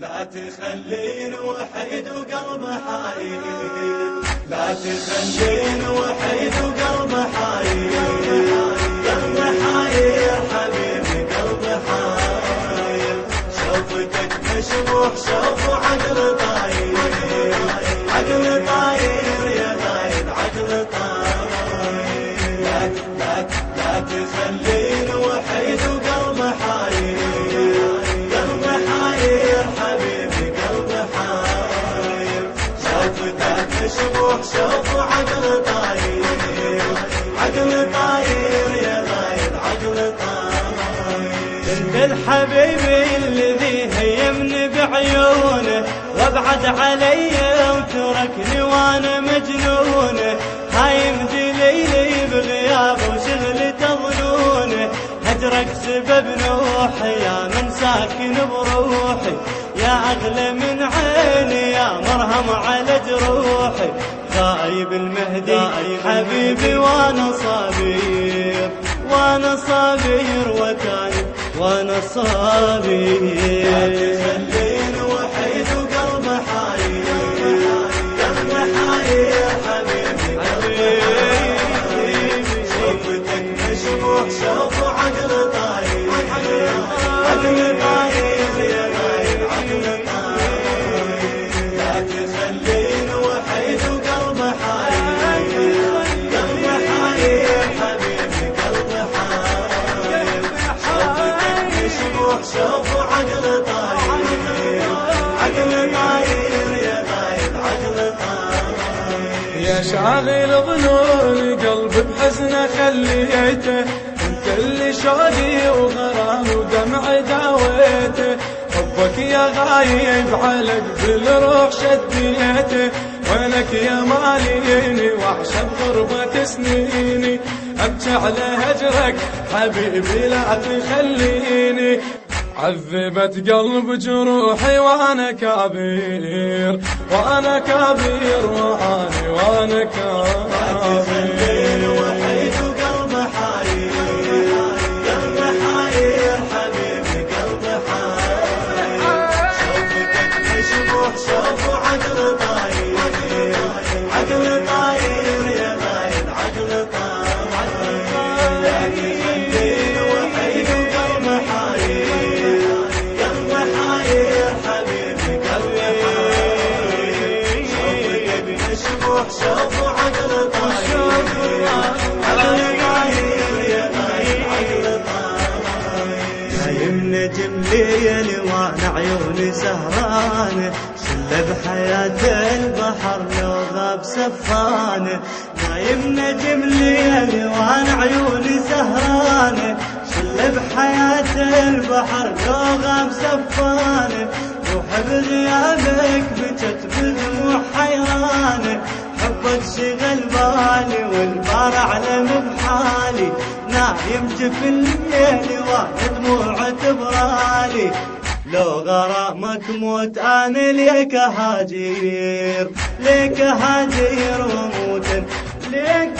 لا تخلين وحيد وقلب حايل. لا تخلين وحيد وقلب حايل. قلب حايل حبيبي قلب حايل. شوفتك مشبوح شوف عقل طاير. عقل طاير يا غايب عقل طاير. لا لا لا تخلين وحيد عقل طاير طاير انت الحبيب الذي هيمني بعيونه وابعد علي وتركني وأنا مجنونه هايم دليلي بغياب وشغل هجرك سبب نوحي يا من ساكن بروحي. يا اغلى من عيني يا مرهم على جروحي. غايب المهدي حبيبي وأنا صابير وأنا صابير وتايب وأنا صابير خلين وحيد وقلب حاير قلب حاير طاير طاير يا طاير يا شاغل ظنوني قلبي بحزنه خليته انت اللي شوقي وغرام ودمع داويته حبك يا غايب على قلب الروح شديته وينك يا ماليني وحشة بغربة سنيني أبكي على هجرك حبيبي لا تخليني. عذبت قلب جروحي وأنا كبير وأنا كبير وعاني وأنا كبير. نايم نجم ليلي وأنا عيوني سهرانه شله بحياة البحر لو غاب سفانه نايم نجم ليلي وأنا عيوني سهرانه شله بحياة البحر لو غاب سفانه روح بغيابك بجت بدموع حيرانه حبك شغل بالي والبار اعلم بحالي نايم جف الليل وأنا دموع تبرالي لو غرامك موت أنا ليك هاجير ليك هاجير وموت ليك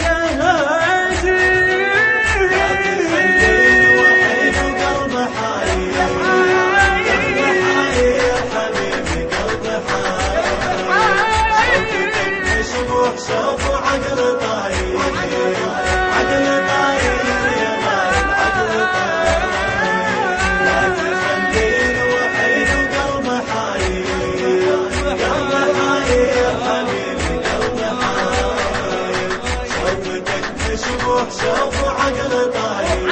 مشبوح شوف عقل طاير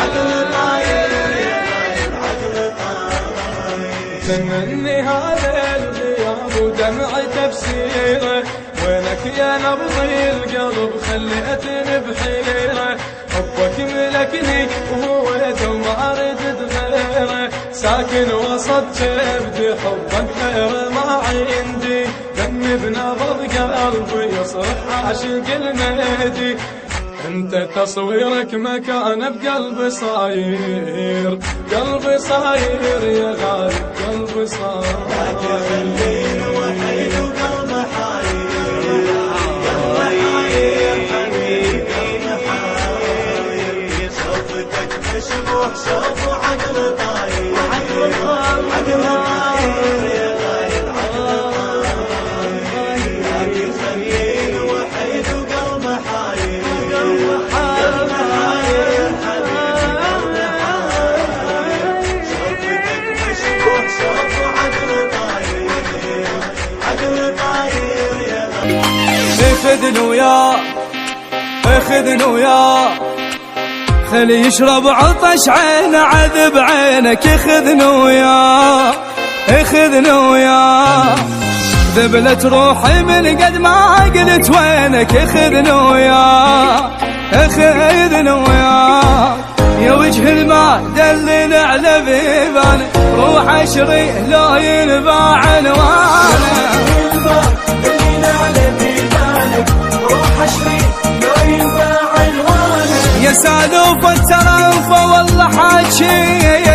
عقل طاير يا غايب عقل طاير تمني هذا الغياب ودمع تفسيره وينك يا نبض القلب خليتني بحيرة حبك ملكني وهو يدوم ما ردت غيره ساكن وسط كبدي حبك غير ما عندي. دمي بنبض قلبي يصرخ عاشق المهدي أنت تصويرك مكان بقلبي صاير. قلبي صاير يا غالي قلبي صاير. خذني وياه خذني وياه خلي يشرب عطش عينه عذب عينك خذني وياه خذني وياه ذبلت روحي من قد ما قلت وينك خذني وياه خذني وياه يا وجه الماء دلل على بيبان روح اشري لو ينباع عنوانه يا سالوف الترنفه والله حاجي